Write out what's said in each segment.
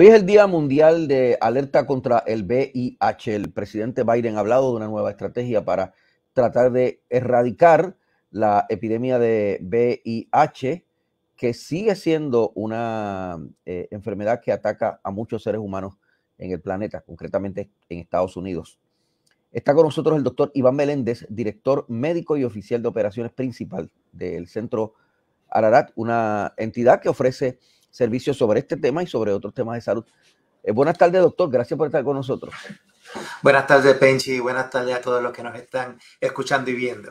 Hoy es el Día Mundial de Alerta contra el VIH. El presidente Biden ha hablado de una nueva estrategia para tratar de erradicar la epidemia de VIH, que sigue siendo una eh, enfermedad que ataca a muchos seres humanos en el planeta, concretamente en Estados Unidos. Está con nosotros el doctor Iván Meléndez, director médico y oficial de operaciones principal del Centro Ararat, una entidad que ofrece servicios sobre este tema y sobre otros temas de salud. Eh, buenas tardes, doctor. Gracias por estar con nosotros. Buenas tardes, Penchi, y buenas tardes a todos los que nos están escuchando y viendo.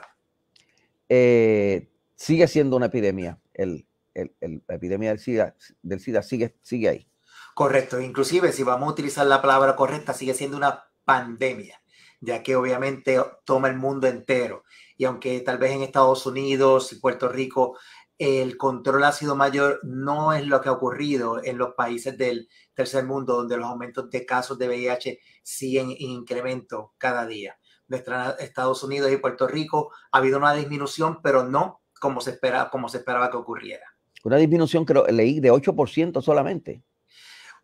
Eh, sigue siendo una epidemia. El, la epidemia del SIDA, del SIDA sigue, sigue ahí. Correcto. Inclusive, si vamos a utilizar la palabra correcta, sigue siendo una pandemia, ya que obviamente toma el mundo entero. Y aunque tal vez en Estados Unidos y Puerto Rico el control ha sido mayor, no es lo que ha ocurrido en los países del tercer mundo, donde los aumentos de casos de VIH siguen en incremento cada día. Nuestra Estados Unidos y Puerto Rico ha habido una disminución, pero no como se, espera, como se esperaba que ocurriera. Una disminución, creo, leí, de 8% solamente.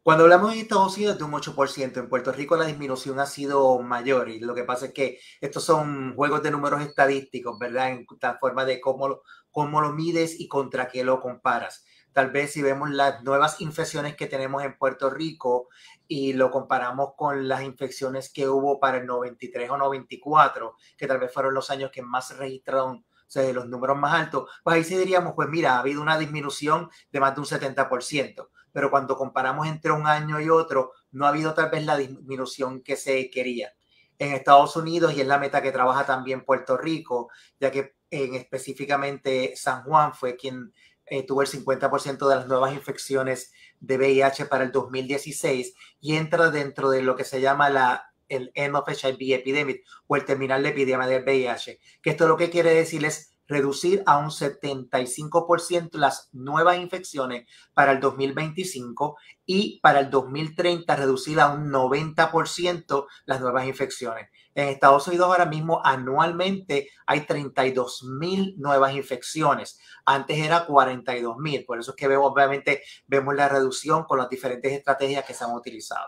Cuando hablamos de Estados Unidos de un 8%, en Puerto Rico la disminución ha sido mayor y lo que pasa es que estos son juegos de números estadísticos, ¿verdad? En la forma de cómo, cómo lo mides y contra qué lo comparas. Tal vez si vemos las nuevas infecciones que tenemos en Puerto Rico y lo comparamos con las infecciones que hubo para el 93 o 94, que tal vez fueron los años que más se registraron o sea, los números más altos, pues ahí sí diríamos, pues mira, ha habido una disminución de más de un 70% pero cuando comparamos entre un año y otro, no ha habido tal vez la disminución que se quería. En Estados Unidos, y es la meta que trabaja también Puerto Rico, ya que en específicamente San Juan fue quien eh, tuvo el 50% de las nuevas infecciones de VIH para el 2016 y entra dentro de lo que se llama la el end of HIV epidemic o el terminal de epidemia del VIH, que esto lo que quiere decir es reducir a un 75% las nuevas infecciones para el 2025 y para el 2030 reducir a un 90% las nuevas infecciones. En Estados Unidos ahora mismo anualmente hay 32 mil nuevas infecciones. Antes era 42 mil. Por eso es que vemos, obviamente, vemos la reducción con las diferentes estrategias que se han utilizado.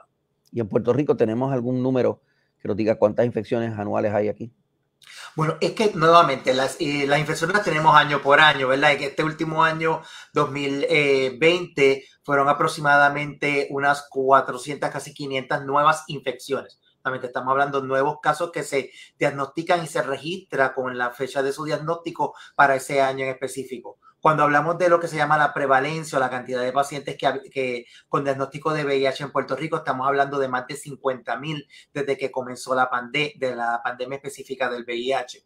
¿Y en Puerto Rico tenemos algún número que nos diga cuántas infecciones anuales hay aquí? Bueno, es que nuevamente las, eh, las infecciones las tenemos año por año, ¿verdad? En este último año, 2020, fueron aproximadamente unas 400, casi 500 nuevas infecciones. Realmente estamos hablando de nuevos casos que se diagnostican y se registra con la fecha de su diagnóstico para ese año en específico. Cuando hablamos de lo que se llama la prevalencia o la cantidad de pacientes que, con diagnóstico de VIH en Puerto Rico, estamos hablando de más de 50 mil desde que comenzó la, de la pandemia específica del VIH.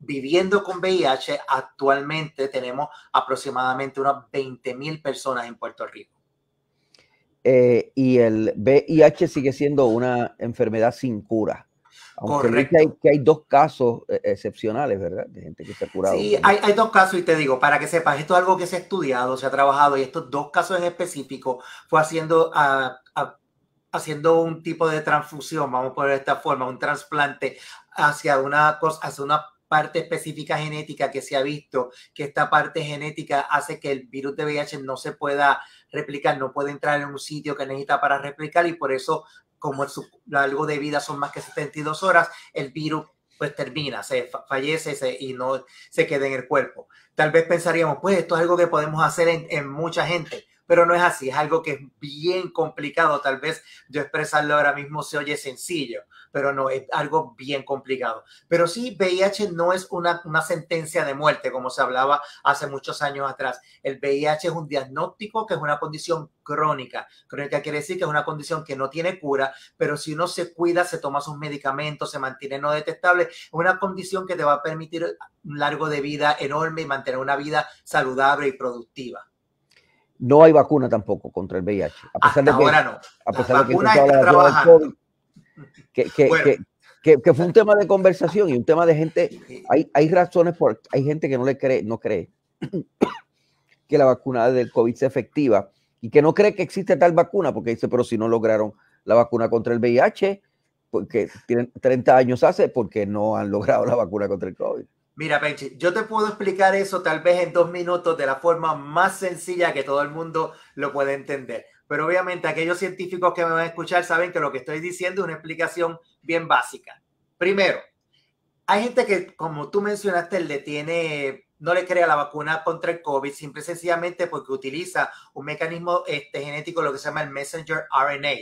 Viviendo con VIH, actualmente tenemos aproximadamente unas 20 mil personas en Puerto Rico. Eh, y el VIH sigue siendo una enfermedad sin cura. Aunque que hay, que hay dos casos eh, excepcionales, ¿verdad? De gente que se ha curado. Sí, hay, hay, dos casos y te digo, para que sepas, esto es algo que se ha estudiado, se ha trabajado y estos dos casos en específico fue haciendo, a, haciendo un tipo de transfusión, vamos a poner de esta forma, un trasplante hacia una, cosa, hacia una parte específica genética que se ha visto que esta parte genética hace que el virus de VIH no se pueda replicar, no puede entrar en un sitio que necesita para replicar y por eso como el largo de vida son más que 72 horas, el virus pues termina, se fallece y no se queda en el cuerpo. Tal vez pensaríamos, pues esto es algo que podemos hacer en, en mucha gente, pero no es así, es algo que es bien complicado. Tal vez yo expresarlo ahora mismo se oye sencillo, pero no, es algo bien complicado. Pero sí, VIH no es una, sentencia de muerte, como se hablaba hace muchos años atrás. El VIH es un diagnóstico que es una condición crónica. Crónica quiere decir que es una condición que no tiene cura, pero si uno se cuida, se toma sus medicamentos, se mantiene no detectable, es una condición que te va a permitir un largo de vida enorme y mantener una vida saludable y productiva. No hay vacuna tampoco contra el VIH. A pesar de que, ahora no. A pesar de que, está COVID, que, que, que, que, fue un tema de conversación y un tema de gente. Hay, hay razones por. Hay gente que no le cree, no cree que la vacuna del COVID sea efectiva y que no cree que existe tal vacuna, porque dice, pero si no lograron la vacuna contra el VIH, porque tienen 30 años hace, porque no han logrado la vacuna contra el COVID. Mira, Penchi, yo te puedo explicar eso tal vez en dos minutos de la forma más sencilla que todo el mundo lo puede entender. pero obviamente aquellos científicos que me van a escuchar saben que lo que estoy diciendo es una explicación bien básica. Primero, hay gente que, como tú mencionaste, le tiene, no le crea la vacuna contra el COVID, simple y sencillamente porque utiliza un mecanismo este, genético, lo que se llama el messenger RNA.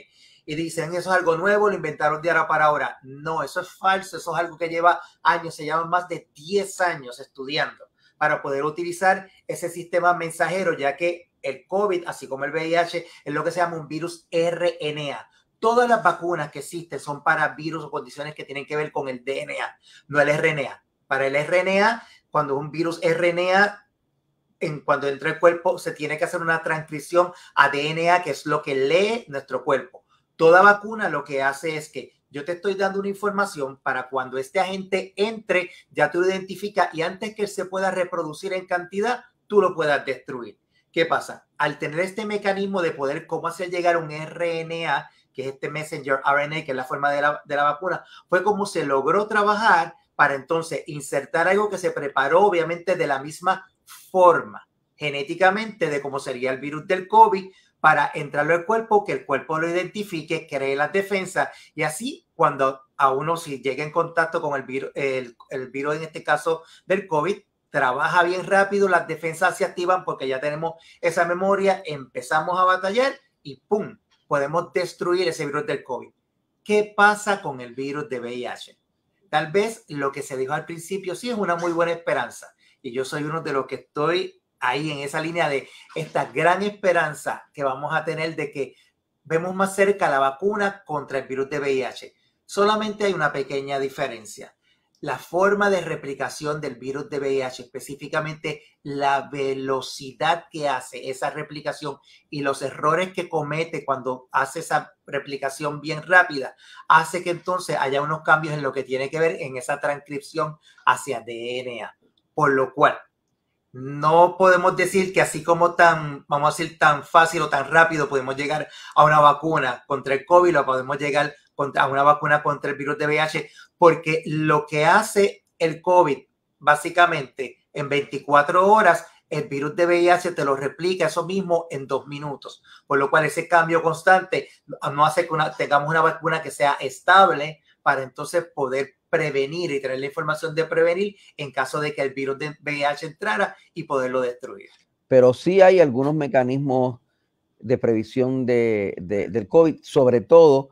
Y dicen, eso es algo nuevo, lo inventaron de ahora para ahora. No, eso es falso, eso es algo que lleva años, se llama más de 10 años estudiando para poder utilizar ese sistema mensajero, ya que el COVID, así como el VIH, es lo que se llama un virus RNA. Todas las vacunas que existen son para virus o condiciones que tienen que ver con el DNA, no el RNA. Para el RNA, cuando un virus RNA, en, cuando entra el cuerpo, se tiene que hacer una transcripción a DNA, que es lo que lee nuestro cuerpo. Toda vacuna lo que hace es que yo te estoy dando una información para cuando este agente entre, ya tú lo identificas y antes que se pueda reproducir en cantidad, tú lo puedas destruir. ¿Qué pasa? Al tener este mecanismo de poder cómo hacer llegar un RNA, que es este messenger RNA, que es la forma de la, de la vacuna, fue como se logró trabajar para entonces insertar algo que se preparó obviamente de la misma forma genéticamente de cómo sería el virus del COVID, para entrarlo al cuerpo, que el cuerpo lo identifique, cree las defensas y así cuando a uno si llega en contacto con el virus, el, el virus en este caso del COVID, trabaja bien rápido, las defensas se activan porque ya tenemos esa memoria, empezamos a batallar y ¡pum! Podemos destruir ese virus del COVID. ¿Qué pasa con el virus de VIH? Tal vez lo que se dijo al principio sí es una muy buena esperanza y yo soy uno de los que estoy ahí en esa línea de esta gran esperanza que vamos a tener de que vemos más cerca la vacuna contra el virus de VIH. Solamente hay una pequeña diferencia. La forma de replicación del virus de VIH, específicamente la velocidad que hace esa replicación y los errores que comete cuando hace esa replicación bien rápida, hace que entonces haya unos cambios en lo que tiene que ver en esa transcripción hacia DNA. Por lo cual, no podemos decir que así como tan, vamos a decir, tan fácil o tan rápido podemos llegar a una vacuna contra el COVID o podemos llegar a una vacuna contra el virus de VIH, porque lo que hace el COVID, básicamente, en 24 horas, el virus de VIH te lo replica eso mismo en dos minutos. Por lo cual ese cambio constante no hace que tengamos una vacuna que sea estable para entonces poder prevenir y tener la información de prevenir en caso de que el virus de VIH entrara y poderlo destruir. Pero sí hay algunos mecanismos de previsión de, del COVID, sobre todo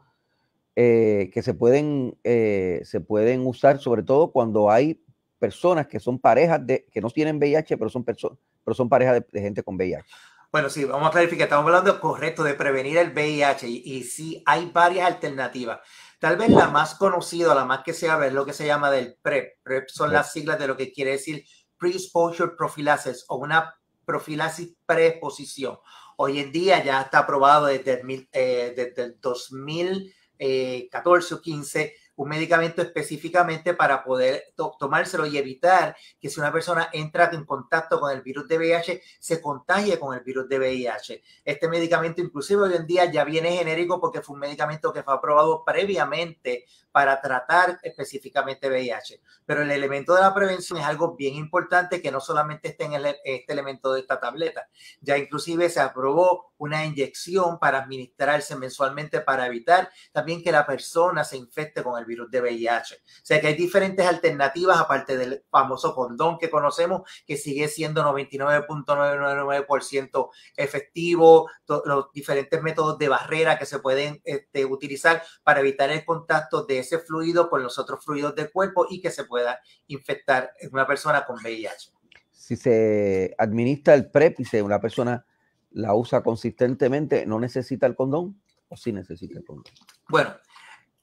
eh, que se pueden, eh, se pueden usar, sobre todo cuando hay personas que son parejas de, que no tienen VIH, pero son, personas pero son parejas de, gente con VIH. Bueno, sí, vamos a clarificar, estamos hablando correcto de prevenir el VIH y, y sí hay varias alternativas. Tal vez la más conocida, la más que se habla, es lo que se llama del PrEP. PrEP son las siglas de lo que quiere decir Pre-Exposure Prophylaxis o una profilaxis preexposición. Hoy en día ya está aprobado desde el, eh, desde el 2014 o 15 un medicamento específicamente para poder tomárselo y evitar que si una persona entra en contacto con el virus de VIH, se contagie con el virus de VIH. Este medicamento inclusive hoy en día ya viene genérico porque fue un medicamento que fue aprobado previamente para tratar específicamente VIH. Pero el elemento de la prevención es algo bien importante que no solamente está en este elemento de esta tableta. Ya inclusive se aprobó una inyección para administrarse mensualmente para evitar también que la persona se infecte con el virus de VIH. O sea que hay diferentes alternativas aparte del famoso condón que conocemos que sigue siendo 99.999% efectivo, los diferentes métodos de barrera que se pueden este, utilizar para evitar el contacto de ese fluido con los otros fluidos del cuerpo y que se pueda infectar en una persona con VIH. Si se administra el PrEP y si una persona la usa consistentemente, ¿no necesita el condón o sí necesita el condón? Bueno,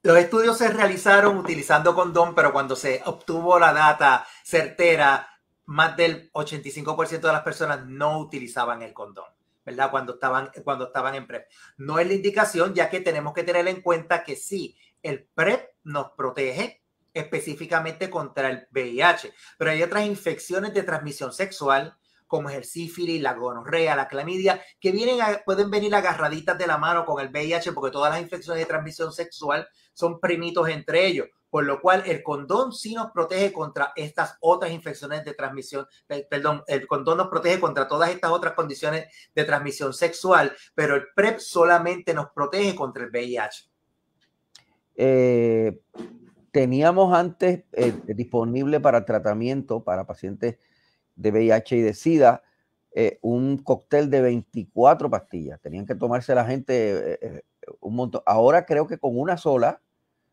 los estudios se realizaron utilizando condón, pero cuando se obtuvo la data certera, más del 85% de las personas no utilizaban el condón. ¿verdad? Cuando estaban, cuando estaban en PrEP. No es la indicación, ya que tenemos que tener en cuenta que sí, el PrEP nos protege específicamente contra el VIH, pero hay otras infecciones de transmisión sexual como es el sífilis, la gonorrea, la clamidia, que vienen pueden venir agarraditas de la mano con el VIH porque todas las infecciones de transmisión sexual son primitos entre ellos. por lo cual el condón sí nos protege contra estas otras infecciones de transmisión, perdón, el condón nos protege contra todas estas otras condiciones de transmisión sexual, pero el PrEP solamente nos protege contra el VIH. Eh, teníamos antes eh, disponible para tratamiento para pacientes de VIH y de SIDA eh, un cóctel de 24 pastillas. Tenían que tomarse la gente un montón. Ahora creo que con una sola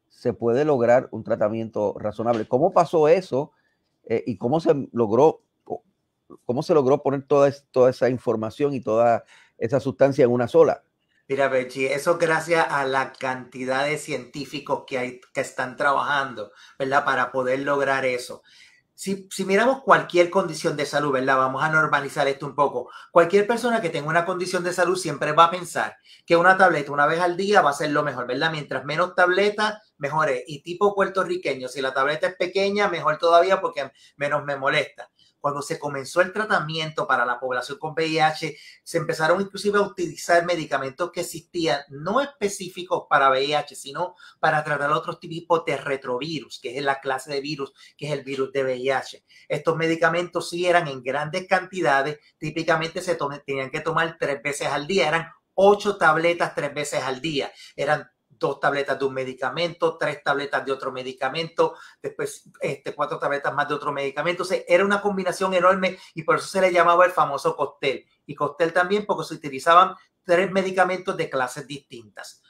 se puede lograr un tratamiento razonable. ¿Cómo pasó eso y cómo se logró, cómo se logró poner toda, toda esa información y toda esa sustancia en una sola? Mira, Bechi, eso gracias a la cantidad de científicos que hay que están trabajando, ¿verdad? Para poder lograr eso. Si, si, miramos cualquier condición de salud, ¿verdad? Vamos a normalizar esto un poco. Cualquier persona que tenga una condición de salud siempre va a pensar que una tableta una vez al día va a ser lo mejor, ¿verdad? Mientras menos tabletas, mejor es. Y tipo puertorriqueño, si la tableta es pequeña, mejor todavía porque menos me molesta cuando se comenzó el tratamiento para la población con VIH, se empezaron inclusive a utilizar medicamentos que existían no específicos para VIH, sino para tratar otros tipos de retrovirus, que es la clase de virus, que es el virus de VIH. Estos medicamentos sí eran en grandes cantidades, típicamente se tenían que tomar tres veces al día, eran ocho tabletas tres veces al día, eran dos tabletas de un medicamento, tres tabletas de otro medicamento, después este, cuatro tabletas más de otro medicamento. Era una combinación enorme y por eso se le llamaba el famoso cóctel. Y cóctel también porque se utilizaban tres medicamentos de clases distintas.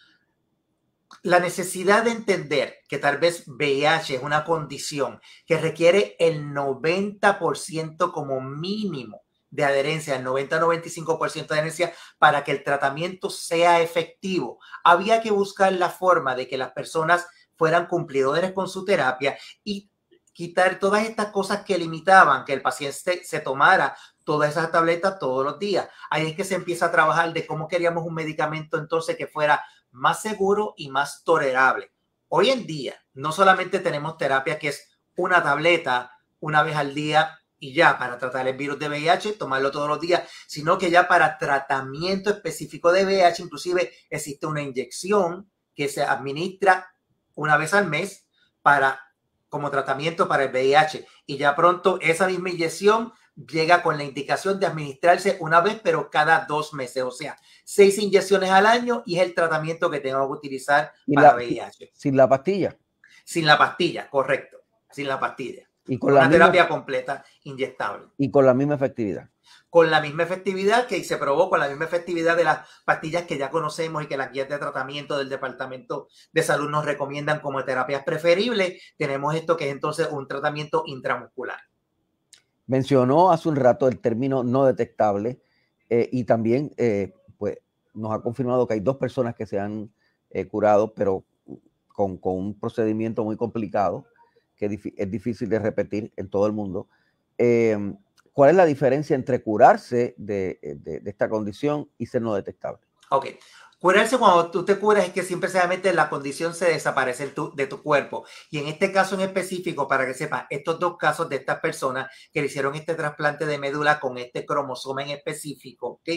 La necesidad de entender que tal vez VIH es una condición que requiere el 90% como mínimo de adherencia, el 90-95% de adherencia, para que el tratamiento sea efectivo. Había que buscar la forma de que las personas fueran cumplidores con su terapia y quitar todas estas cosas que limitaban que el paciente se tomara todas esas tabletas todos los días. Ahí es que se empieza a trabajar de cómo queríamos un medicamento entonces que fuera más seguro y más tolerable. Hoy en día no solamente tenemos terapia que es una tableta una vez al día y ya para tratar el virus de VIH, tomarlo todos los días, sino que ya para tratamiento específico de VIH, inclusive existe una inyección que se administra una vez al mes para como tratamiento para el VIH y ya pronto esa misma inyección llega con la indicación de administrarse una vez pero cada dos meses, o sea, seis inyecciones al año y es el tratamiento que tengo que utilizar para VIH. Sin la pastilla. Sin la pastilla, correcto, sin la pastilla. Y con una la terapia completa inyectable. Y con la misma efectividad. Con la misma efectividad que se probó, con la misma efectividad de las pastillas que ya conocemos y que las guías de tratamiento del Departamento de Salud nos recomiendan como terapias preferibles, tenemos esto que es entonces un tratamiento intramuscular. Mencionó hace un rato el término no detectable eh, y también eh, pues, nos ha confirmado que hay dos personas que se han eh, curado, pero con, con un procedimiento muy complicado que es difícil de repetir en todo el mundo. Em, ¿Cuál es la diferencia entre curarse de, esta condición y ser no detectable? Ok. Curarse cuando tú te curas es que siempre la condición se desaparece de tu cuerpo. Y en este caso en específico, para que sepas, estos dos casos de estas personas que le hicieron este trasplante de médula con este cromosoma en específico, ¿ok?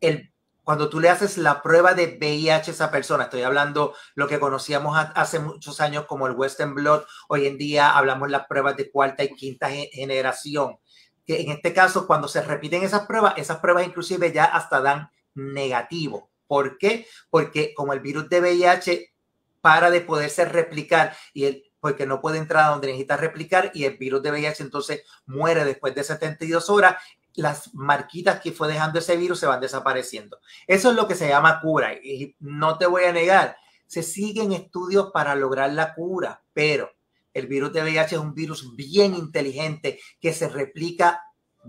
El cuando tú le haces la prueba de VIH a esa persona, estoy hablando lo que conocíamos hace muchos años como el Western Blot, hoy en día hablamos las pruebas de cuarta y quinta generación, que en este caso cuando se repiten esas pruebas, esas pruebas inclusive ya hasta dan negativo. ¿Por qué? Porque como el virus de VIH para de poderse replicar y el, porque no puede entrar a donde necesita replicar y el virus de VIH entonces muere después de 72 horas las marquitas que fue dejando ese virus se van desapareciendo. Eso es lo que se llama cura. Y no te voy a negar, se siguen estudios para lograr la cura, pero el virus de VIH es un virus bien inteligente que se replica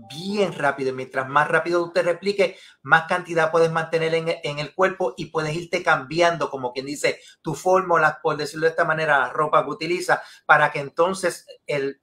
bien rápido. Mientras más rápido usted replique, más cantidad puedes mantener en, el cuerpo y puedes irte cambiando, como quien dice, tu fórmula, por decirlo de esta manera, la ropa que utiliza, para que entonces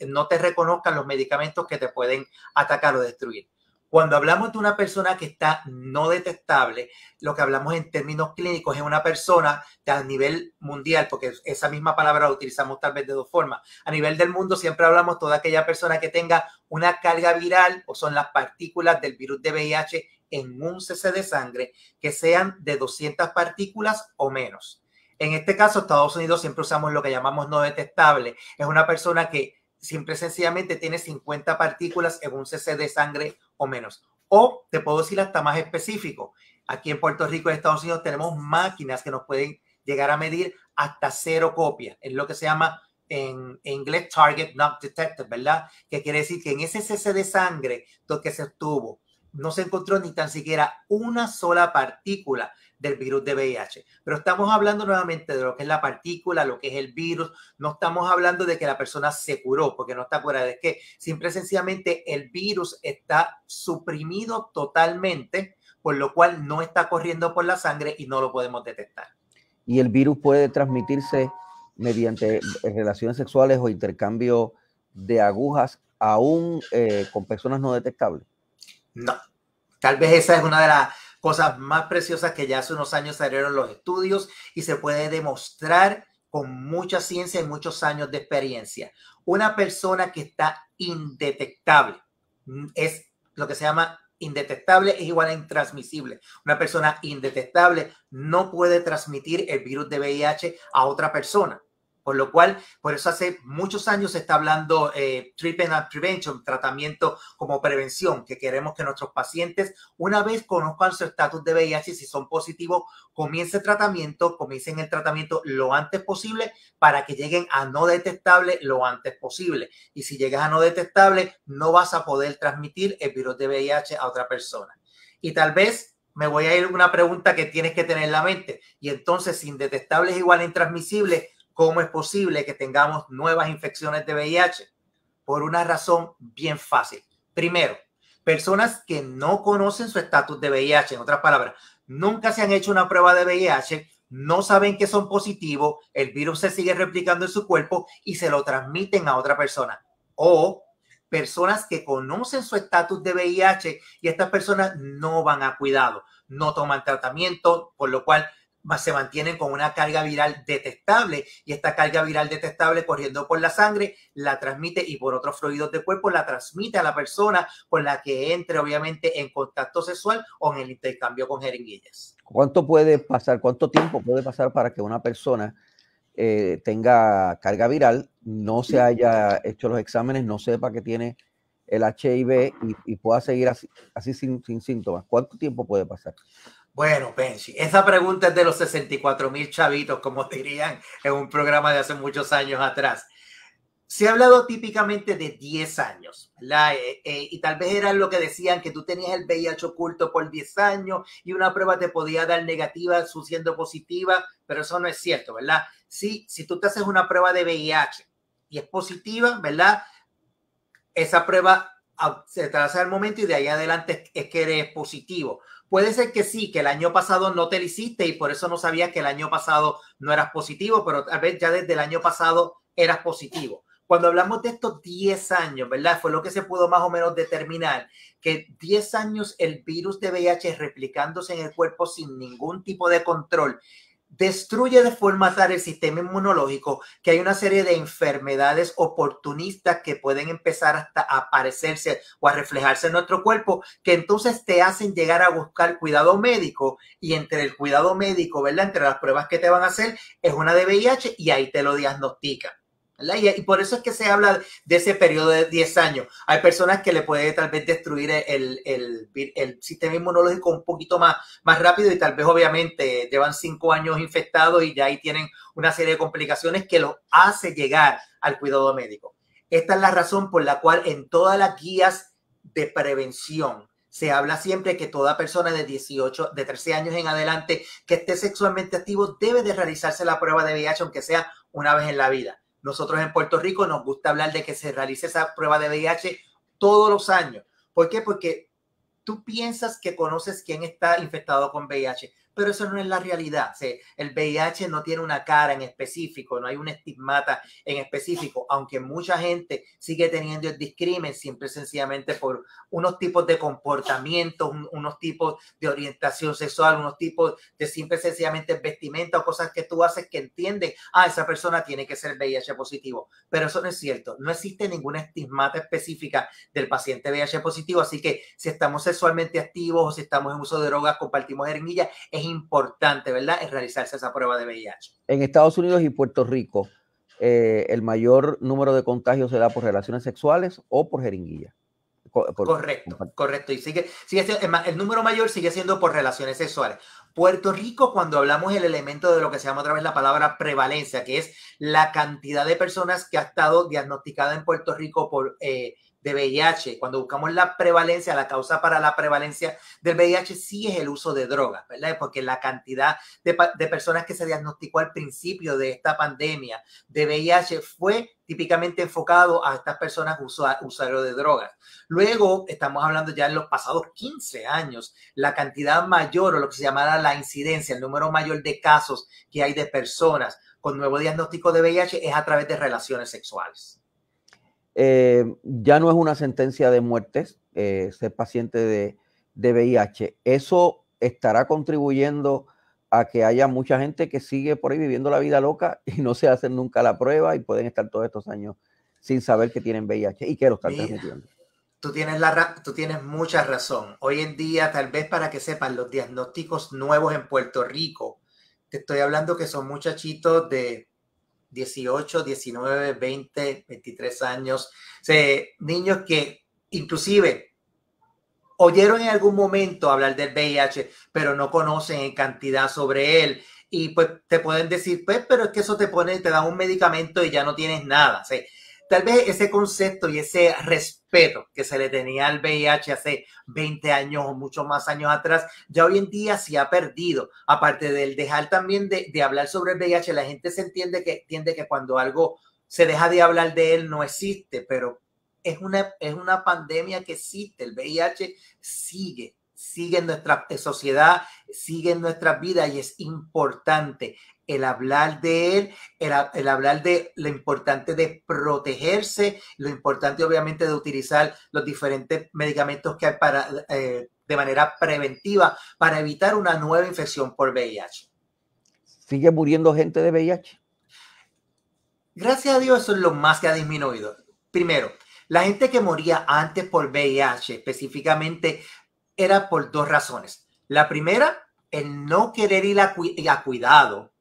no te reconozcan los medicamentos que te pueden atacar o destruir. Cuando hablamos de una persona que está no detectable, lo que hablamos en términos clínicos es una persona que a nivel mundial, porque esa misma palabra la utilizamos tal vez de dos formas. A nivel del mundo siempre hablamos toda aquella persona que tenga una carga viral o son las partículas del virus de VIH en un cc de sangre que sean de 200 partículas o menos. En este caso, Estados Unidos siempre usamos lo que llamamos no detectable. Es una persona que siempre sencillamente tiene 50 partículas en un cc de sangre o menos. O te puedo decir hasta más específico. Aquí en Puerto Rico y Estados Unidos tenemos máquinas que nos pueden llegar a medir hasta cero copias. Es lo que se llama en, inglés target not detected, ¿verdad? Que quiere decir que en ese cc de sangre que se obtuvo no se encontró ni tan siquiera una sola partícula del virus de VIH. Pero estamos hablando nuevamente de lo que es la partícula, lo que es el virus. No estamos hablando de que la persona se curó, porque no está curada. Es que simple y sencillamente el virus está suprimido totalmente, por lo cual no está corriendo por la sangre y no lo podemos detectar. Y el virus puede transmitirse mediante relaciones sexuales o intercambio de agujas, aún eh, con personas no detectables. No. Tal vez esa es una de las cosas más preciosas que ya hace unos años salieron los estudios y se puede demostrar con mucha ciencia y muchos años de experiencia. Una persona que está indetectable mm, es lo que se llama indetectable es igual a intransmisible. Una persona indetectable no puede transmitir el virus de VIH a otra persona. Por lo cual, por eso hace muchos años se está hablando eh, treatment prevention, tratamiento como prevención, que queremos que nuestros pacientes, una vez conozcan su estatus de VIH, si son positivos, comience el tratamiento, comiencen el tratamiento lo antes posible para que lleguen a no detectable lo antes posible. Y si llegas a no detectable, no vas a poder transmitir el virus de VIH a otra persona. Y tal vez me voy a ir una pregunta que tienes que tener en la mente. Y entonces, si indetectable es igual a intransmisible, ¿Cómo es posible que tengamos nuevas infecciones de VIH? Por una razón bien fácil. Primero, personas que no conocen su estatus de VIH, en otras palabras, nunca se han hecho una prueba de VIH, no saben que son positivos, el virus se sigue replicando en su cuerpo y se lo transmiten a otra persona. O personas que conocen su estatus de VIH y estas personas no van a cuidado, no toman tratamiento, por lo cual se mantienen con una carga viral detectable y esta carga viral detectable corriendo por la sangre la transmite y por otros fluidos del cuerpo la transmite a la persona con la que entre obviamente en contacto sexual o en el intercambio con jeringuillas. ¿Cuánto puede pasar, cuánto tiempo puede pasar para que una persona eh, tenga carga viral, no se haya hecho los exámenes, no sepa que tiene el HIV y, pueda seguir así, sin síntomas? ¿Cuánto tiempo puede pasar? Bueno, Pensi, esa pregunta es de los 64 mil chavitos, como dirían en un programa de hace muchos años atrás. Se ha hablado típicamente de 10 años, ¿verdad? Eh, eh, y tal vez era lo que decían, que tú tenías el VIH oculto por 10 años y una prueba te podía dar negativa, su siendo positiva, pero eso no es cierto, ¿verdad? Sí, si tú te haces una prueba de VIH y es positiva, ¿verdad? Esa prueba se hace al momento y de ahí adelante es que eres positivo Puede ser que sí, que el año pasado no te lo hiciste y por eso no sabías que el año pasado no eras positivo, pero tal vez ya desde el año pasado eras positivo. Cuando hablamos de estos 10 años, ¿verdad? Fue lo que se pudo más o menos determinar, que 10 años el virus de VIH replicándose en el cuerpo sin ningún tipo de control destruye de forma tal el sistema inmunológico que hay una serie de enfermedades oportunistas que pueden empezar hasta a aparecerse o a reflejarse en nuestro cuerpo, que entonces te hacen llegar a buscar cuidado médico y entre el cuidado médico, ¿verdad? Entre las pruebas que te van a hacer es una de VIH y ahí te lo diagnostican. Y, por eso es que se habla de ese periodo de 10 años. Hay personas que le puede tal vez destruir el, el, sistema inmunológico un poquito más, más rápido y tal vez obviamente llevan 5 años infectados y ya ahí tienen una serie de complicaciones que los hace llegar al cuidado médico. Esta es la razón por la cual en todas las guías de prevención se habla siempre que toda persona de 18, de 13 años en adelante que esté sexualmente activo debe de realizarse la prueba de VIH, aunque sea una vez en la vida. Nosotros en Puerto Rico nos gusta hablar de que se realice esa prueba de VIH todos los años. ¿Por qué? Porque tú piensas que conoces quién está infectado con VIH, pero eso no es la realidad. el VIH no tiene una cara en específico, no hay un estigmata en específico, aunque mucha gente sigue teniendo el discrimen siempre sencillamente por unos tipos de comportamientos, unos tipos de orientación sexual, unos tipos de simple sencillamente vestimenta o cosas que tú haces que entienden, ah, esa persona tiene que ser VIH positivo. Pero eso no es cierto. No existe ninguna estigmata específica del paciente VIH positivo, así que si estamos sexualmente activos o si estamos en uso de drogas, compartimos jeringuillas, es es importante, ¿verdad?, es realizarse esa prueba de VIH. En Estados Unidos y Puerto Rico, eh, el mayor número de contagios se da por relaciones sexuales o por jeringuilla. correcto, correcto. Y sigue, sigue el, número mayor sigue siendo por relaciones sexuales. Puerto Rico, cuando hablamos el elemento de lo que se llama otra vez la palabra prevalencia, que es la cantidad de personas que ha estado diagnosticada en Puerto Rico por eh, de VIH, cuando buscamos la prevalencia, la causa para la prevalencia del VIH sí es el uso de drogas, ¿verdad? Porque la cantidad de, personas que se diagnosticó al principio de esta pandemia de VIH fue típicamente enfocado a estas personas usuarios de drogas. Luego, estamos hablando ya en los pasados 15 años, la cantidad mayor o lo que se llamará la incidencia, el número mayor de casos que hay de personas con nuevo diagnóstico de VIH es a través de relaciones sexuales. Eh, ya no es una sentencia de muertes eh, ser paciente de, de, VIH. Eso estará contribuyendo a que haya mucha gente que sigue por ahí viviendo la vida loca y no se hacen nunca la prueba y pueden estar todos estos años sin saber que tienen VIH y que lo están transmitiendo. Tú tienes, la, tú tienes mucha razón. Hoy en día, tal vez para que sepan, los diagnósticos nuevos en Puerto Rico, te estoy hablando que son muchachitos de 18, 19, 20, 23 años, niños que inclusive oyeron en algún momento hablar del VIH, pero no conocen en cantidad sobre él. Y pues te pueden decir, pues, pero es que eso te pone, te da un medicamento y ya no tienes nada. Tal vez ese concepto y ese respeto que se le tenía al VIH hace 20 años o muchos más años atrás, ya hoy en día se ha perdido. Aparte del dejar también de, hablar sobre el VIH, la gente se entiende que, entiende que cuando algo se deja de hablar de él no existe, pero es una, es una pandemia que existe. El VIH sigue, sigue en nuestra sociedad, sigue en nuestra vida y es importante el hablar de él, el, hablar de lo importante de protegerse, lo importante obviamente de utilizar los diferentes medicamentos que hay para, eh, de manera preventiva para evitar una nueva infección por VIH. ¿Sigue muriendo gente de VIH? Gracias a Dios eso es lo más que ha disminuido. Primero, la gente que moría antes por VIH específicamente era por dos razones. La primera, el no querer ir a, a cuidado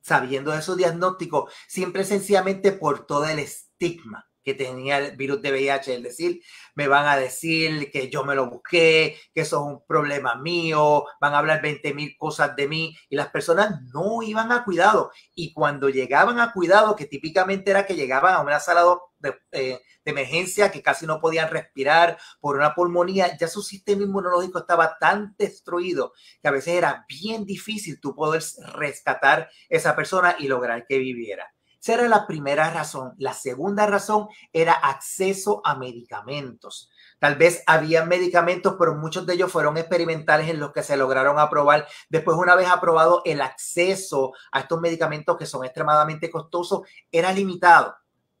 sabiendo de su diagnóstico, siempre sencillamente por todo el estigma que tenía el virus de VIH, es decir, me van a decir que yo me lo busqué, que eso es un problema mío, van a hablar 20 mil cosas de mí y las personas no iban a cuidado. Y cuando llegaban a cuidado, que típicamente era que llegaban a una sala de, eh, de emergencia que casi no podían respirar por una pulmonía, ya su sistema inmunológico estaba tan destruido que a veces era bien difícil tú poder rescatar esa persona y lograr que viviera. Esa era la primera razón. La segunda razón era acceso a medicamentos. Tal vez había medicamentos, pero muchos de ellos fueron experimentales en los que se lograron aprobar. Después, una vez aprobado, el acceso a estos medicamentos que son extremadamente costosos era limitado.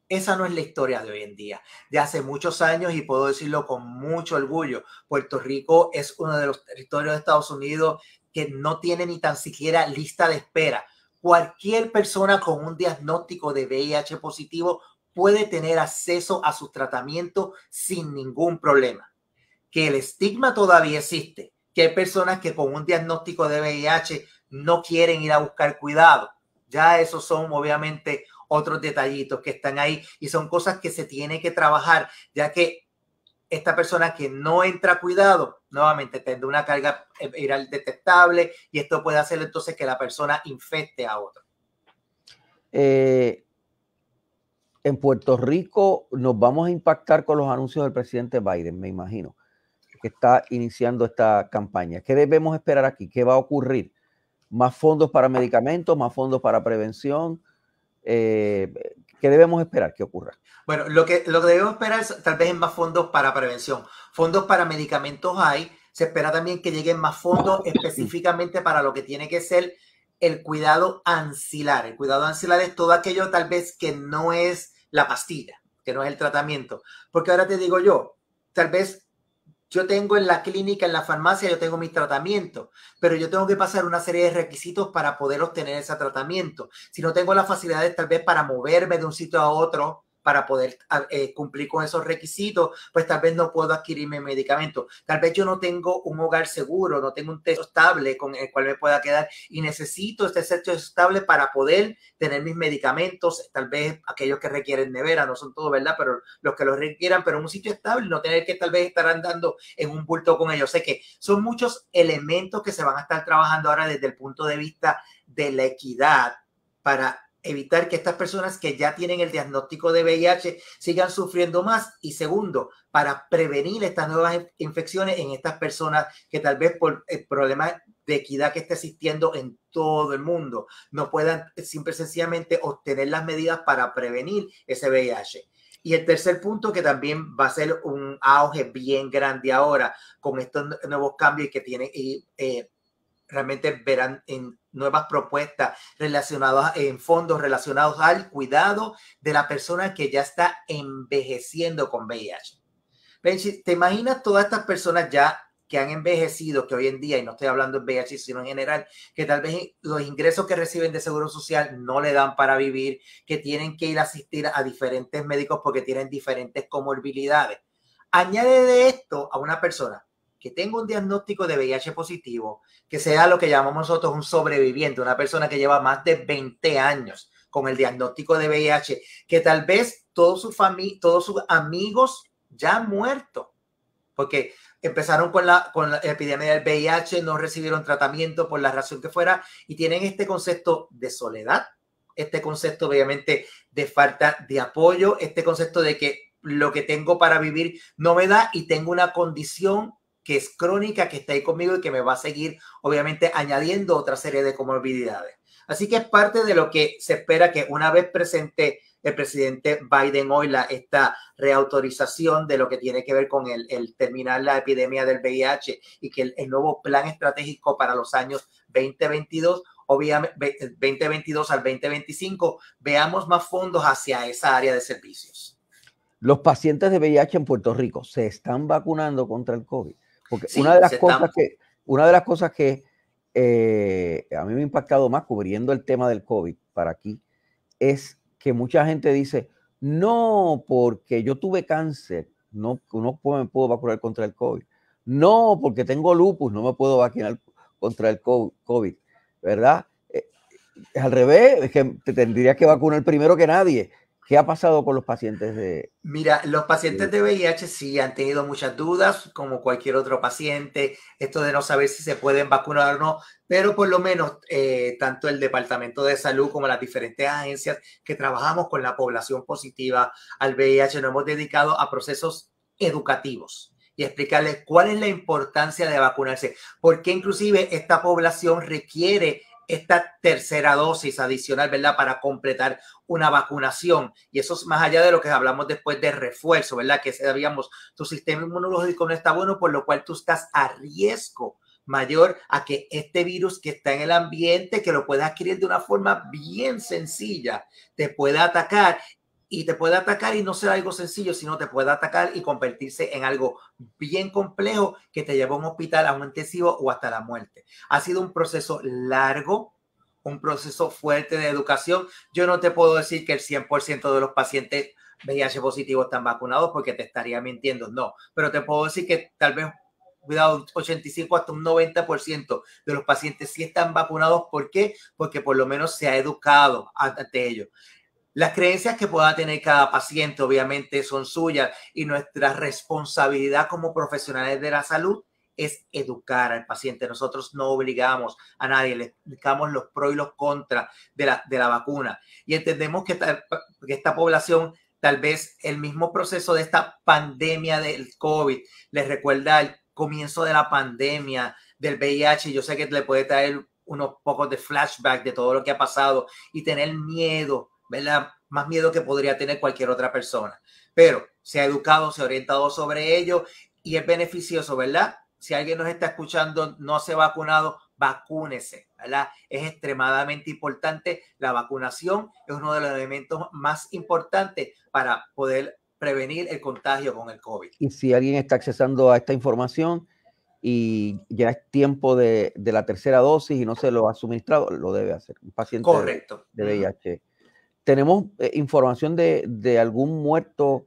Esa no es la historia de hoy en día. De hace muchos años, y puedo decirlo con mucho orgullo, Puerto Rico es uno de los territorios de Estados Unidos que no tiene ni tan siquiera lista de espera. Cualquier persona con un diagnóstico de VIH positivo puede tener acceso a su tratamiento sin ningún problema. Que el estigma todavía existe, que hay personas que con un diagnóstico de VIH no quieren ir a buscar cuidado. Ya esos son obviamente otros detallitos que están ahí y son cosas que se tiene que trabajar, ya que esta persona que no entra cuidado, nuevamente tendrá una carga viral detectable y esto puede hacer entonces que la persona infecte a otro. Eh, en Puerto Rico nos vamos a impactar con los anuncios del presidente Biden, me imagino, que está iniciando esta campaña. ¿Qué debemos esperar aquí? ¿Qué va a ocurrir? ¿Más fondos para medicamentos? ¿Más fondos para prevención? Eh, ¿Qué debemos esperar que ocurra? Bueno, lo que, lo que debemos esperar es tal vez en más fondos para prevención. Fondos para medicamentos hay. Se espera también que lleguen más fondos específicamente para lo que tiene que ser el cuidado ancilar. El cuidado ancilar es todo aquello tal vez que no es la pastilla, que no es el tratamiento. Porque ahora te digo yo, tal vez yo tengo en la clínica, en la farmacia, yo tengo mi tratamiento, pero yo tengo que pasar una serie de requisitos para poder obtener ese tratamiento. Si no tengo las facilidades tal vez para moverme de un sitio a otro para poder eh, cumplir con esos requisitos, pues tal vez no puedo adquirirme medicamento. Tal vez yo no tengo un hogar seguro, no tengo un techo estable con el cual me pueda quedar y necesito este techo estable para poder tener mis medicamentos. Tal vez aquellos que requieren nevera, no son todos, ¿verdad? Pero los que lo requieran, pero un sitio estable, no tener que tal vez estar andando en un bulto con ellos. Sé que son muchos elementos que se van a estar trabajando ahora desde el punto de vista de la equidad para evitar que estas personas que ya tienen el diagnóstico de VIH sigan sufriendo más y segundo, para prevenir estas nuevas infecciones en estas personas que tal vez por el problema de equidad que está existiendo en todo el mundo no puedan simple sencillamente obtener las medidas para prevenir ese VIH. Y el tercer punto que también va a ser un auge bien grande ahora con estos nuevos cambios que tiene y eh, realmente verán en nuevas propuestas relacionadas en fondos relacionados al cuidado de la persona que ya está envejeciendo con VIH. ¿Te imaginas todas estas personas ya que han envejecido, que hoy en día, y no estoy hablando de VIH, sino en general, que tal vez los ingresos que reciben de Seguro Social no le dan para vivir, que tienen que ir a asistir a diferentes médicos porque tienen diferentes comorbilidades. Añade de esto a una persona que tenga un diagnóstico de VIH positivo, que sea lo que llamamos nosotros un sobreviviente, una persona que lleva más de 20 años con el diagnóstico de VIH, que tal vez todos sus todos sus amigos ya han muerto, porque empezaron con la, con la epidemia del VIH, no recibieron tratamiento por la razón que fuera y tienen este concepto de soledad, este concepto obviamente de falta de apoyo, este concepto de que lo que tengo para vivir no me da y tengo una condición que es crónica, que está ahí conmigo y que me va a seguir, obviamente, añadiendo otra serie de comorbilidades. Así que es parte de lo que se espera que una vez presente el presidente Biden hoy la, esta reautorización de lo que tiene que ver con el, el terminar la epidemia del VIH y que el, el, nuevo plan estratégico para los años 2022, obviamente 2022 al 2025, veamos más fondos hacia esa área de servicios. Los pacientes de VIH en Puerto Rico se están vacunando contra el COVID. Porque una, de las cosas que, una de las cosas que eh, a mí me ha impactado más cubriendo el tema del COVID para aquí es que mucha gente dice, no, porque yo tuve cáncer, no, no me puedo vacunar contra el COVID. No, porque tengo lupus, no me puedo vacunar contra el COVID, ¿verdad? Es eh, al revés, es que te tendría que vacunar primero que nadie. ¿Qué ha pasado con los pacientes de... Mira, los pacientes de VIH sí han tenido muchas dudas, como cualquier otro paciente, esto de no saber si se pueden vacunar o no, pero por lo menos eh, tanto el Departamento de Salud como las diferentes agencias que trabajamos con la población positiva al VIH nos hemos dedicado a procesos educativos y explicarles cuál es la importancia de vacunarse, porque inclusive esta población requiere esta tercera dosis adicional, ¿verdad? Para completar una vacunación. Y eso es más allá de lo que hablamos después de refuerzo, ¿verdad? Que sabíamos, tu sistema inmunológico no está bueno, por lo cual tú estás a riesgo mayor a que este virus que está en el ambiente, que lo puedes adquirir de una forma bien sencilla, te pueda atacar y te puede atacar y no será algo sencillo, sino te puede atacar y convertirse en algo bien complejo que te lleva a un hospital, a un intensivo o hasta la muerte. Ha sido un proceso largo, un proceso fuerte de educación. Yo no te puedo decir que el 100% de los pacientes VIH positivos están vacunados porque te estaría mintiendo, no, pero te puedo decir que tal vez cuidado, 85 hasta un 90% de los pacientes sí están vacunados. ¿Por qué? Porque por lo menos se ha educado ante ello. Las creencias que pueda tener cada paciente obviamente son suyas y nuestra responsabilidad como profesionales de la salud es educar al paciente. Nosotros no obligamos a nadie, le explicamos los pros y los contras de la, de la vacuna. Y entendemos que esta, que esta población, tal vez el mismo proceso de esta pandemia del COVID, les recuerda el comienzo de la pandemia del VIH. Yo sé que le puede traer unos pocos de flashback de todo lo que ha pasado y tener miedo ¿verdad? Más miedo que podría tener cualquier otra persona. Pero se ha educado, se ha orientado sobre ello y es beneficioso, ¿verdad? Si alguien nos está escuchando, no se ha vacunado, vacúnese, ¿verdad? Es extremadamente importante. La vacunación es uno de los elementos más importantes para poder prevenir el contagio con el COVID. Y si alguien está accesando a esta información y ya es tiempo de, la tercera dosis y no se lo ha suministrado, lo debe hacer. Un paciente Correcto. de VIH ¿Tenemos eh, información de, algún muerto,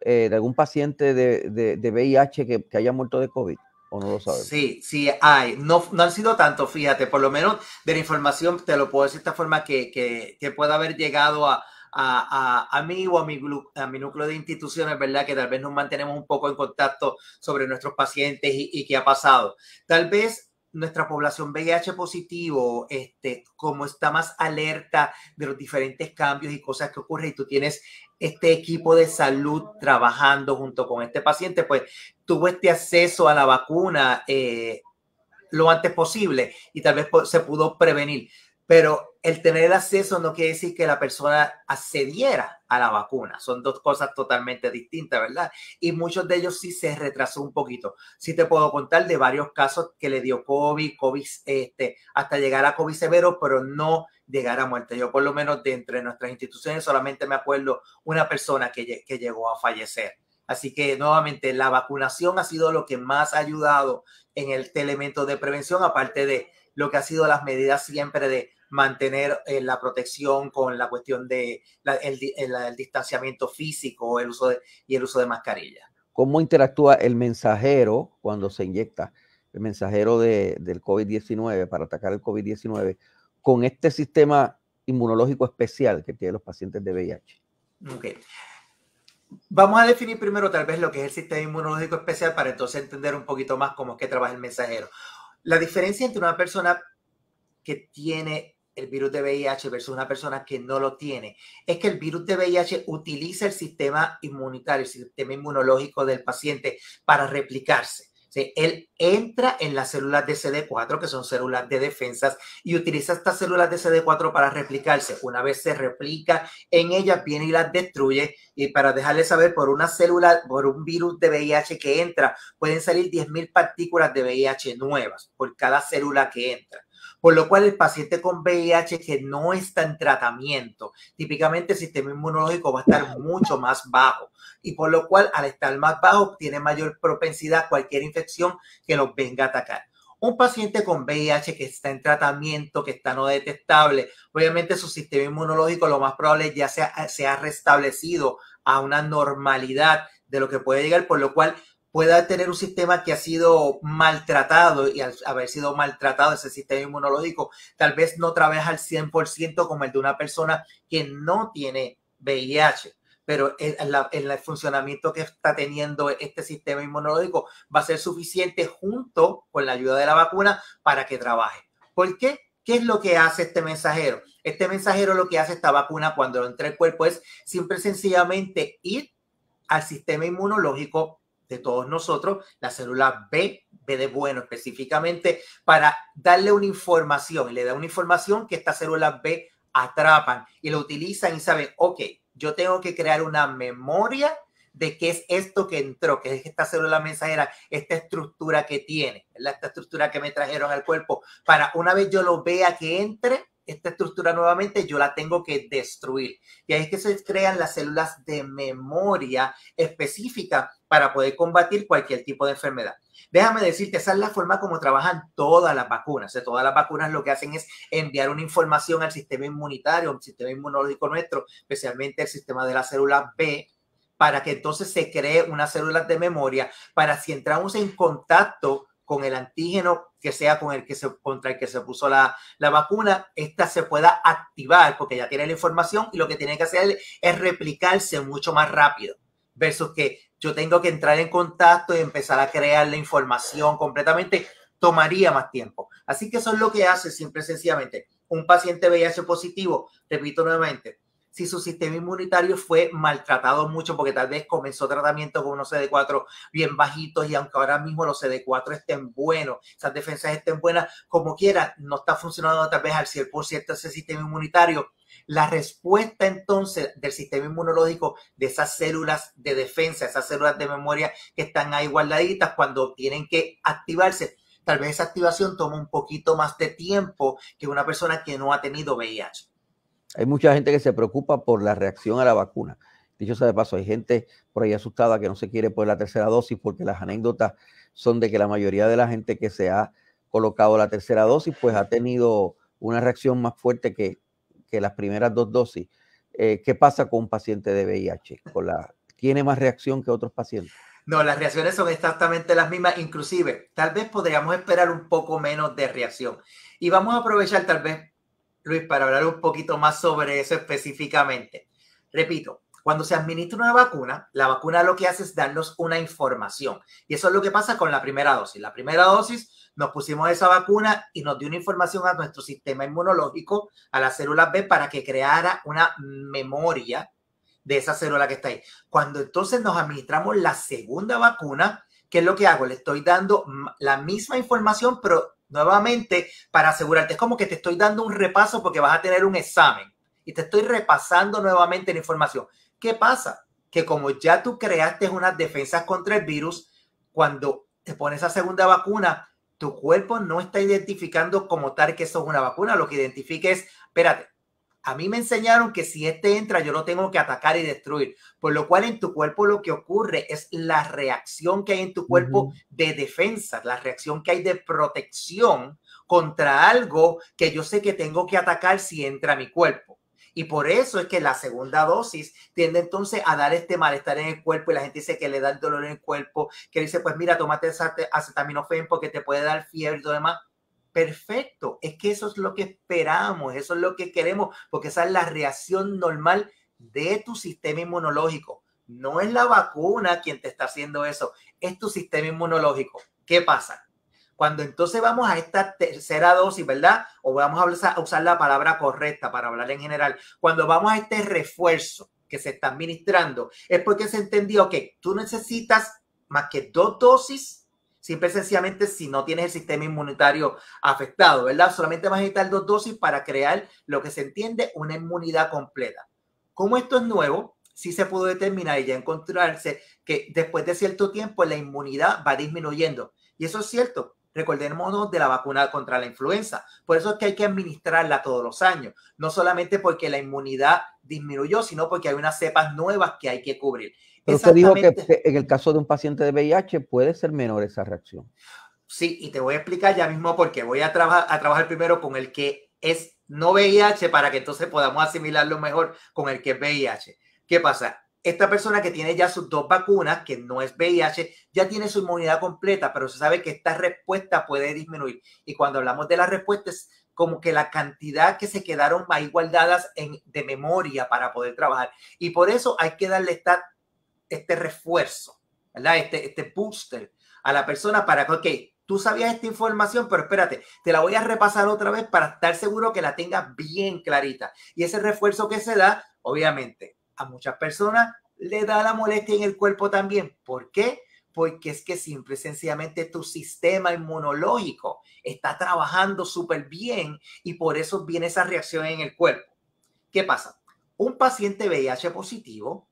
eh, de algún paciente de, VIH que, haya muerto de COVID? ¿O no lo sabes? Sí, sí hay. No, no han sido tantos, fíjate, por lo menos de la información te lo puedo decir de esta forma que, que, pueda haber llegado a, a, a, mí o a mi, a mi núcleo de instituciones, ¿verdad? Que tal vez nos mantenemos un poco en contacto sobre nuestros pacientes y, y qué ha pasado. Tal vez nuestra población VIH positivo, este, como está más alerta de los diferentes cambios y cosas que ocurren y tú tienes este equipo de salud trabajando junto con este paciente, pues tuvo este acceso a la vacuna eh, lo antes posible y tal vez se pudo prevenir. Pero el tener acceso no quiere decir que la persona accediera a la vacuna. Son dos cosas totalmente distintas, ¿verdad? Y muchos de ellos sí se retrasó un poquito. Sí te puedo contar de varios casos que le dio COVID, COVID, este, hasta llegar a COVID severo, pero no llegar a muerte. Yo por lo menos de entre nuestras instituciones solamente me acuerdo una persona que, que llegó a fallecer. Así que nuevamente la vacunación ha sido lo que más ha ayudado en el elemento de prevención, aparte de lo que ha sido las medidas siempre de mantener eh, la protección con la cuestión de el, distanciamiento físico el uso y el uso de mascarilla. ¿Cómo interactúa el mensajero cuando se inyecta el mensajero de, del COVID-19 para atacar el COVID-19 con este sistema inmunológico especial que tienen los pacientes de VIH? Okay. Vamos a definir primero tal vez lo que es el sistema inmunológico especial para entonces entender un poquito más cómo es que trabaja el mensajero. La diferencia entre una persona que tiene el virus de VIH versus una persona que no lo tiene, es que el virus de VIH utiliza el sistema inmunitario, el sistema inmunológico del paciente para replicarse. Él entra en las células de CD4, que son células de defensas, y utiliza estas células de CD4 para replicarse. Una vez se replica en ellas, viene y las destruye. Y para dejarle saber, por una célula, por un virus de VIH que entra, pueden salir 10.000 partículas de VIH nuevas por cada célula que entra por lo cual el paciente con VIH que no está en tratamiento, típicamente el sistema inmunológico va a estar mucho más bajo y por lo cual al estar más bajo tiene mayor propensidad a cualquier infección que los venga a atacar. Un paciente con VIH que está en tratamiento, que está no detectable, obviamente su sistema inmunológico lo más probable ya se ha, restablecido a una normalidad de lo que puede llegar, por lo cual pueda tener un sistema que ha sido maltratado y al haber sido maltratado ese sistema inmunológico, tal vez no trabaja al 100% como el de una persona que no tiene VIH. Pero en, el funcionamiento que está teniendo este sistema inmunológico va a ser suficiente junto con la ayuda de la vacuna para que trabaje. ¿Por qué? ¿Qué es lo que hace este mensajero? Este mensajero lo que hace esta vacuna cuando entra el cuerpo es siempre sencillamente ir al sistema inmunológico de todos nosotros, la célula B, B de bueno específicamente, para darle una información. Y le da una información que estas células B atrapan y lo utilizan y saben, ok, yo tengo que crear una memoria de qué es esto que entró, que es esta célula mensajera, esta estructura que tiene, esta estructura que me trajeron al cuerpo, para una vez yo lo vea que entre, esta estructura nuevamente, yo la tengo que destruir. Y ahí es que se crean las células de memoria específica para poder combatir cualquier tipo de enfermedad. Déjame decirte, esa es la forma como trabajan todas las vacunas. todas las vacunas lo que hacen es enviar una información al sistema inmunitario, al sistema inmunológico nuestro, especialmente el sistema de la célula B, para que entonces se cree unas células de memoria para si entramos en contacto con el antígeno que sea con el que se, contra el que se puso la, la, vacuna, esta se pueda activar porque ya tiene la información y lo que tiene que hacer es replicarse mucho más rápido versus que yo tengo que entrar en contacto y empezar a crear la información completamente, tomaría más tiempo. Así que eso es lo que hace siempre sencillamente un paciente VIH positivo, repito nuevamente, si su sistema inmunitario fue maltratado mucho porque tal vez comenzó tratamiento con unos CD4 bien bajitos y aunque ahora mismo los CD4 estén buenos, esas defensas estén buenas, como quiera, no está funcionando tal vez al 100% ese sistema inmunitario. La respuesta entonces del sistema inmunológico de esas células de defensa, esas células de memoria que están ahí guardaditas cuando tienen que activarse, tal vez esa activación toma un poquito más de tiempo que una persona que no ha tenido VIH. Hay mucha gente que se preocupa por la reacción a la vacuna. Dicho sea de paso, hay gente por ahí asustada que no se quiere poner la tercera dosis porque las anécdotas son de que la mayoría de la gente que se ha colocado la tercera dosis pues ha tenido una reacción más fuerte que, las primeras dos dosis. eh, ¿qué pasa con un paciente de VIH? Con la, ¿Tiene más reacción que otros pacientes? No, las reacciones son exactamente las mismas, inclusive tal vez podríamos esperar un poco menos de reacción. Y vamos a aprovechar tal vez, Luis, para hablar un poquito más sobre eso específicamente. Repito, cuando se administra una vacuna, la vacuna lo que hace es darnos una información. Y eso es lo que pasa con la primera dosis. La primera dosis nos pusimos esa vacuna y nos dio una información a nuestro sistema inmunológico, a las células B, para que creara una memoria de esa célula que está ahí. Cuando entonces nos administramos la segunda vacuna, ¿qué es lo que hago? Le estoy dando la misma información, pero nuevamente para asegurarte, es como que te estoy dando un repaso porque vas a tener un examen y te estoy repasando nuevamente la información. ¿Qué pasa? Que como ya tú creaste unas defensas contra el virus, cuando te pones esa segunda vacuna, tu cuerpo no está identificando como tal que eso es una vacuna, lo que identifica es, espérate, a mí me enseñaron que si este entra, yo lo tengo que atacar y destruir. Por lo cual en tu cuerpo lo que ocurre es la reacción que hay en tu cuerpo de defensa, la reacción que hay de protección contra algo que yo sé que tengo que atacar si entra a mi cuerpo. Y por eso es que la segunda dosis tiende entonces a dar este malestar en el cuerpo y la gente dice que le da el dolor en el cuerpo, que dice, pues mira, tómate acetaminofén porque te puede dar fiebre y todo demás. Perfecto, es que eso es lo que esperamos, eso es lo que queremos, porque esa es la reacción normal de tu sistema inmunológico. No es la vacuna quien te está haciendo eso, es tu sistema inmunológico. ¿Qué pasa? Cuando entonces vamos a esta tercera dosis, ¿verdad? O vamos a usar la palabra correcta para hablar en general. Cuando vamos a este refuerzo que se está administrando, es porque se entendió que tú necesitas más que dos dosis simple y sencillamente si no tienes el sistema inmunitario afectado, ¿verdad? Solamente vas a necesitar dos dosis para crear lo que se entiende una inmunidad completa. Como esto es nuevo, sí se pudo determinar y ya encontrarse que después de cierto tiempo la inmunidad va disminuyendo. Y eso es cierto. Recordémonos de la vacuna contra la influenza. Por eso es que hay que administrarla todos los años. No solamente porque la inmunidad disminuyó, sino porque hay unas cepas nuevas que hay que cubrir. Pero usted dijo que en el caso de un paciente de VIH puede ser menor esa reacción. Sí, y te voy a explicar ya mismo por qué. Voy a, trabajar a trabajar primero con el que es no VIH para que entonces podamos asimilarlo mejor con el que es VIH. ¿Qué pasa? Esta persona que tiene ya sus dos vacunas, que no es VIH, ya tiene su inmunidad completa, pero se sabe que esta respuesta puede disminuir. Y cuando hablamos de las respuestas, como que la cantidad que se quedaron ahí guardadas en, de memoria para poder trabajar. Y por eso hay que darle esta este refuerzo, ¿verdad? Este, este booster a la persona para que, ok, tú sabías esta información, pero espérate, te la voy a repasar otra vez para estar seguro que la tengas bien clarita. Y ese refuerzo que se da, obviamente, a muchas personas le da la molestia en el cuerpo también. ¿Por qué? Porque es que simple y sencillamente tu sistema inmunológico está trabajando súper bien y por eso viene esa reacción en el cuerpo. ¿Qué pasa? Un paciente VIH positivo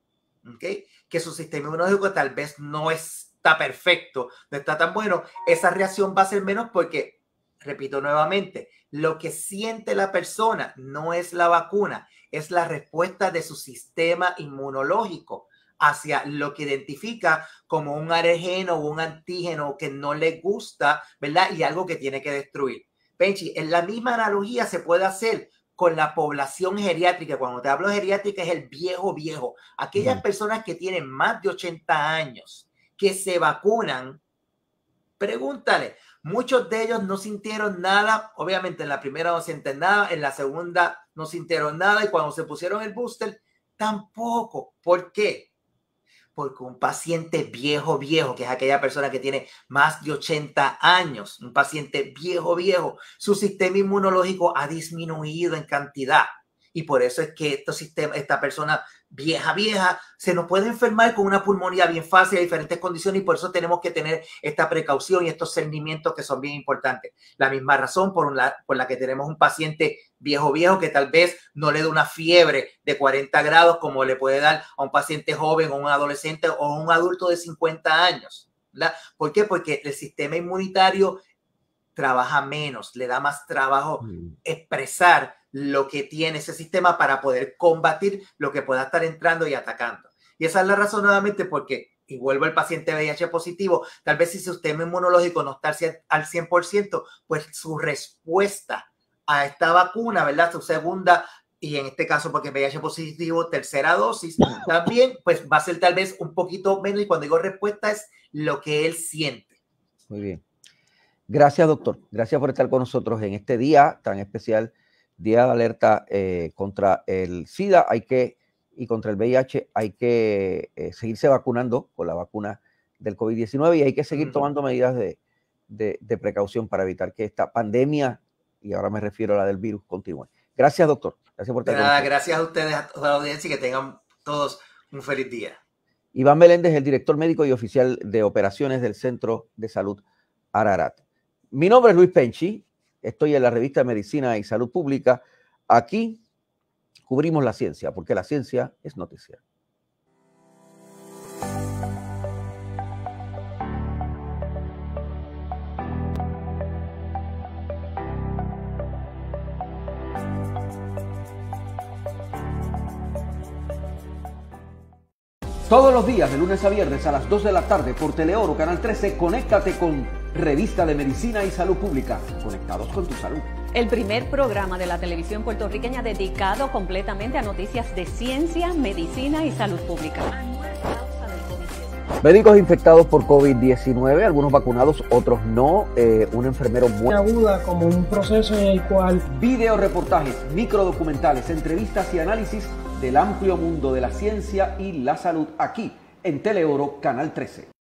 que su sistema inmunológico tal vez no está perfecto, no está tan bueno, esa reacción va a ser menos porque, repito nuevamente, lo que siente la persona no es la vacuna, es la respuesta de su sistema inmunológico hacia lo que identifica como un alergeno o un antígeno que no le gusta, ¿verdad? Y algo que tiene que destruir. Penchi, en la misma analogía se puede hacer con la población geriátrica. Cuando te hablo de geriátrica es el viejo viejo. Aquellas personas que tienen más de 80 años, que se vacunan, pregúntale. Muchos de ellos no sintieron nada. Obviamente en la primera no sienten nada, en la segunda no sintieron nada y cuando se pusieron el booster, tampoco. ¿Por qué? Porque un paciente viejo, viejo, que es aquella persona que tiene más de 80 años, un paciente viejo, viejo, su sistema inmunológico ha disminuido en cantidad. Y por eso es que este sistema, esta persona vieja, vieja, se nos puede enfermar con una pulmonía bien fácil a diferentes condiciones y por eso tenemos que tener esta precaución y estos cernimientos que son bien importantes. La misma razón por la, por la que tenemos un paciente viejo, viejo que tal vez no le da una fiebre de 40 grados como le puede dar a un paciente joven o un adolescente o un adulto de 50 años. ¿verdad? ¿Por qué? Porque el sistema inmunitario trabaja menos, le da más trabajo mm. expresar lo que tiene ese sistema para poder combatir lo que pueda estar entrando y atacando. Y esa es la razón nuevamente porque, y vuelvo al paciente VIH positivo, tal vez si su sistema inmunológico no está al 100%, pues su respuesta a esta vacuna, ¿verdad? Su segunda y en este caso porque VIH positivo, tercera dosis, también pues va a ser tal vez un poquito menos y cuando digo respuesta es lo que él siente. Muy bien. Gracias, doctor. Gracias por estar con nosotros en este día tan especial, día de alerta eh, contra el SIDA. Hay que, y contra el VIH, hay que eh, seguirse vacunando con la vacuna del COVID-19 y hay que seguir tomando medidas de, de, precaución para evitar que esta pandemia, y ahora me refiero a la del virus, continúe. Gracias, doctor. Gracias por estar Gracias a ustedes, a toda la audiencia y que tengan todos un feliz día. Iván Meléndez, el director médico y oficial de operaciones del Centro de Salud Ararat. Mi nombre es Luis Penchi, estoy en la revista Medicina y Salud Pública. Aquí cubrimos la ciencia, porque la ciencia es noticia. Todos los días, de lunes a viernes a las 2 de la tarde por Teleoro Canal 13, conéctate con Revista de Medicina y Salud Pública. Conectados con tu salud. El primer programa de la televisión puertorriqueña dedicado completamente a noticias de ciencia, medicina y salud pública. Médicos infectados por COVID-19, algunos vacunados, otros no. Eh, un enfermero muy aguda como un proceso en el cual video reportajes, microdocumentales, entrevistas y análisis del amplio mundo de la ciencia y la salud aquí en Teleoro Canal 13.